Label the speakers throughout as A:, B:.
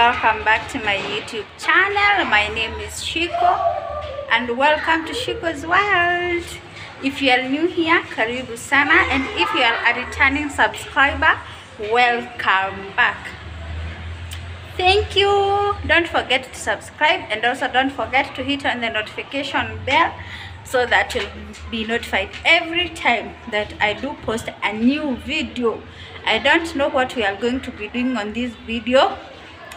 A: welcome back to my youtube channel. My name is shiku and welcome to shiku's world. If you are new here karibu sana. And if you are a returning subscriber welcome back. Thank you. Don't forget to subscribe and also don't forget to hit on the notification bell so that you'll be notified every time that I do post a new video. I don't know what we are going to be doing on this video,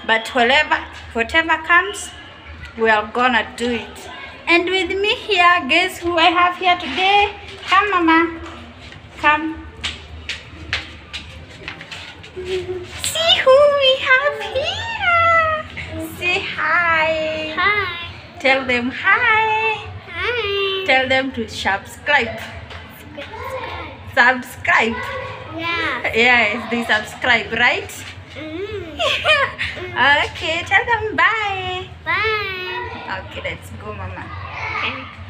A: but whatever, whatever comes, we are gonna do it. And with me here, guess who I have here today? Come, Mama. Come. See who we have here. Say hi.
B: Hi.
A: Tell them hi.
B: Hi.
A: Tell them to subscribe. Subscribe.
B: Yeah.
A: Yes, they subscribe, right?
B: Mm.
A: Okay, tell them bye.
B: Bye.
A: Okay, let's go, Mama.
B: Okay.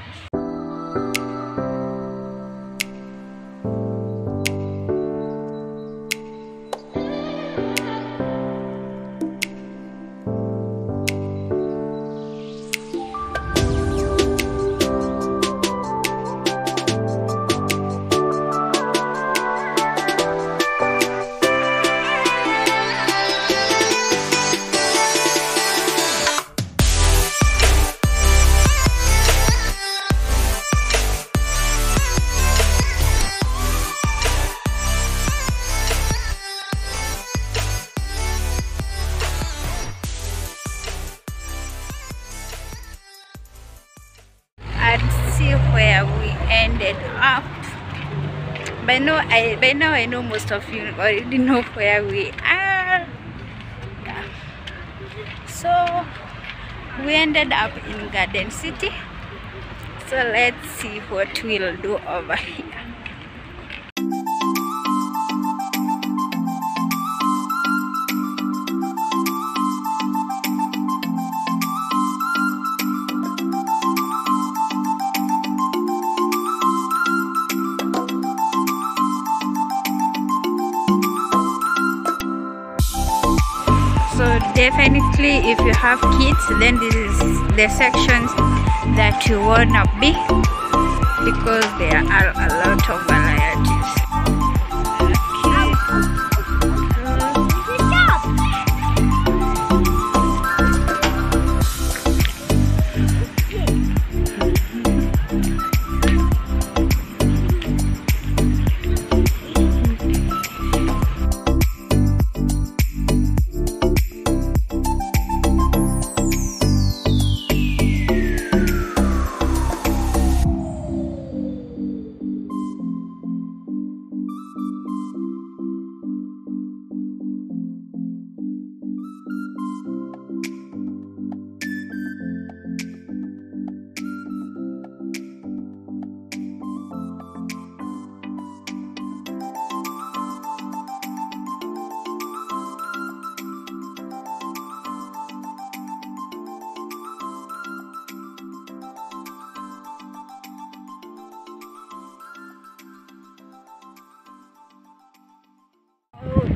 A: Where we ended up. By now, I by now I know most of you already know where we are. Yeah. So we ended up in Garden City. So let's see what we'll do over here. Definitely if you have kids then this is the sections that you wanna be because there are a lot of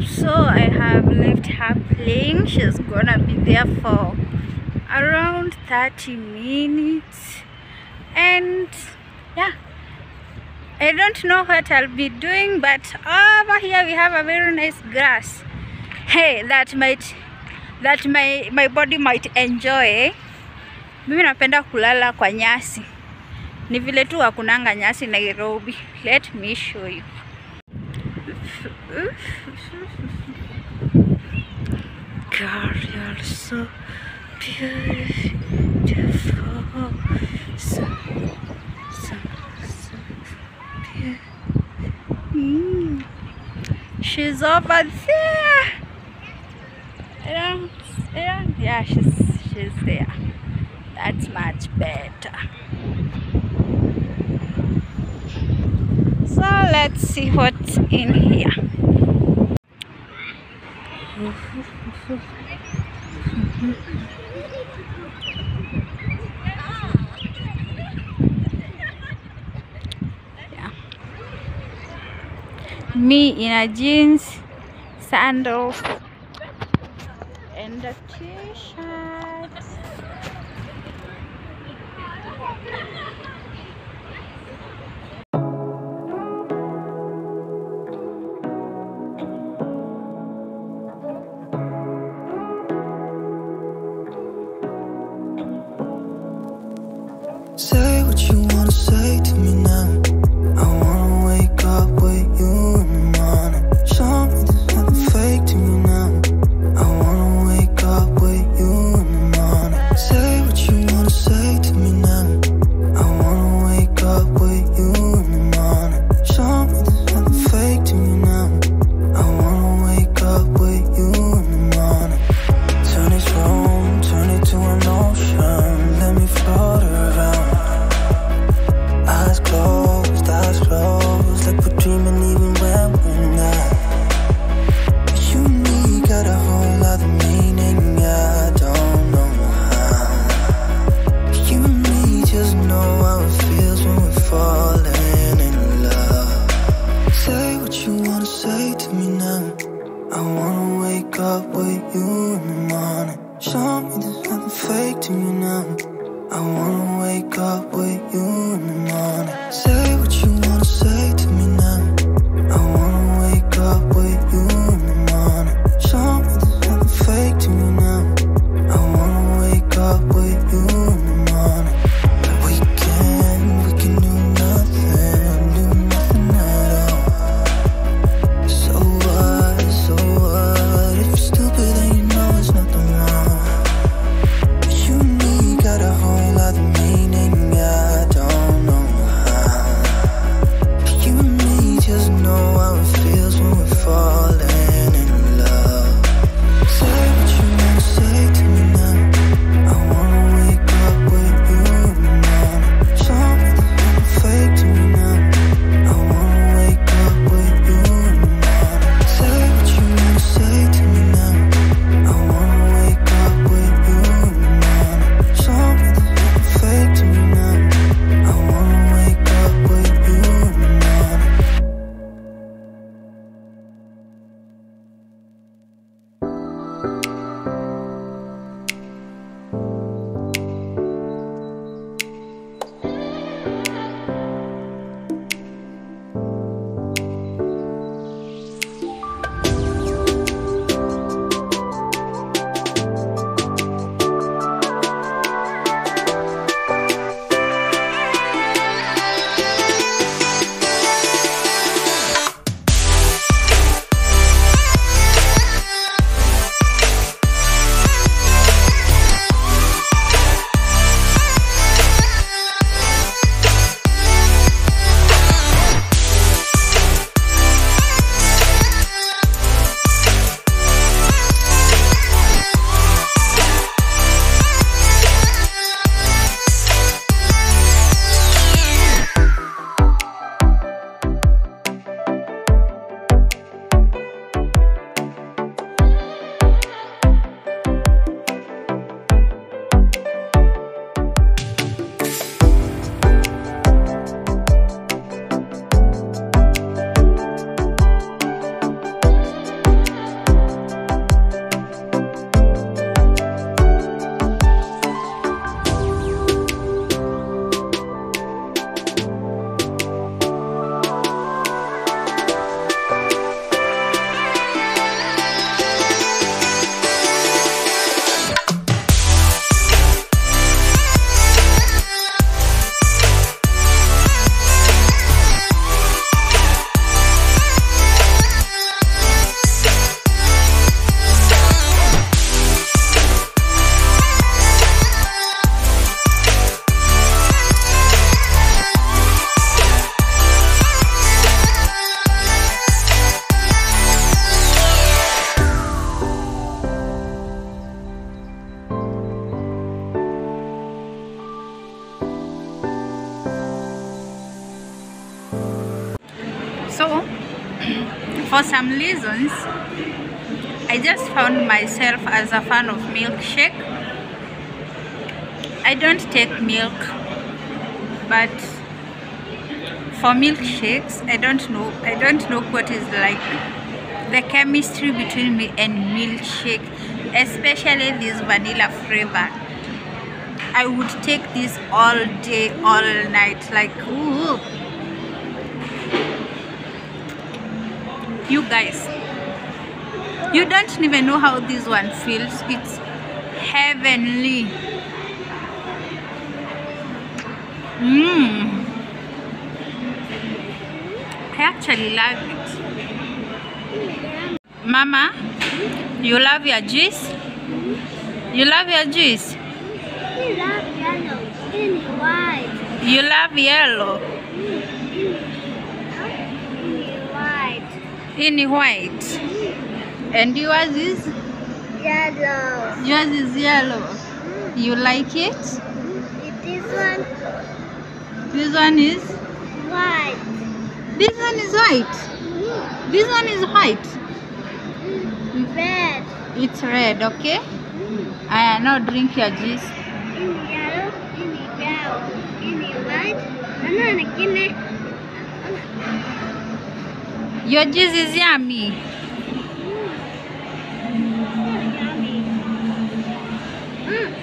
A: So I have left her playing. She's gonna be there for around 30 minutes. And yeah, I don't know what I'll be doing, but over here we have a very nice grass. Hey, that might that my my body might enjoy. Mimi napenda kulala kwa nyasi. Ni vile tu hakunanga nyasi Nairobi. Let me show you. God, you're so beautiful. So, so, so beautiful. Mm. She's over there. Yeah, yeah, yeah, she's she's there. That's much better. so let's see what's in here yeah. me in a jeans sandals and a t-shirt
C: So
A: For some reasons, I just found myself as a fan of milkshake. I don't take milk, but for milkshakes, I don't know. I don't know what is like the chemistry between me and milkshake, especially this vanilla flavor. I would take this all day, all night, like ooh. You guys you don't even know how this one feels it's heavenly Mmm. I actually love it. Mama, you love your juice? You love your juice?
B: you love yellow.
A: You love yellow
B: And white.
A: In white. And yours is?
B: Yellow.
A: Yours is yellow. Hmm. You like it?
B: This one
A: This one is?
B: white.
A: This one is white. Hmm. This one is white. Hmm.
B: Red.
A: It's red, okay? I now drink your juice.
B: In yellow. In yellow. In white. And then again.
A: Your juice is yummy.
B: Mm.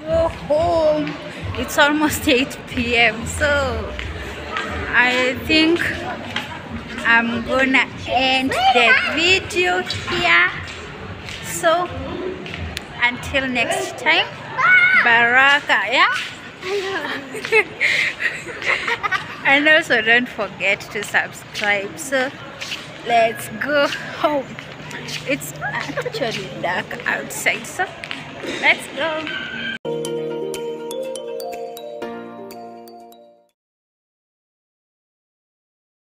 A: Go home. It's almost 8 p.m. So I think I'm gonna end the video here. So until next time, Baraka, yeah? and also don't forget to subscribe. So let's go home. It's actually dark outside, so let's go.